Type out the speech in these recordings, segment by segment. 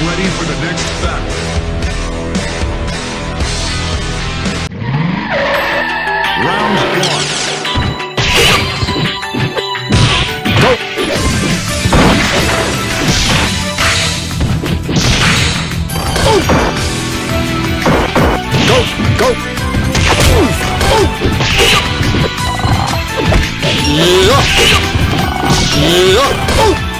ready for the next battle. Round one. Go! Go! Yeah! Yeah!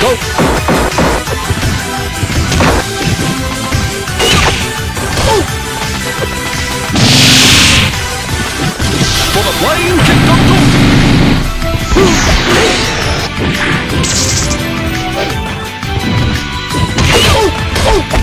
Go! For the Flying Kick Oh!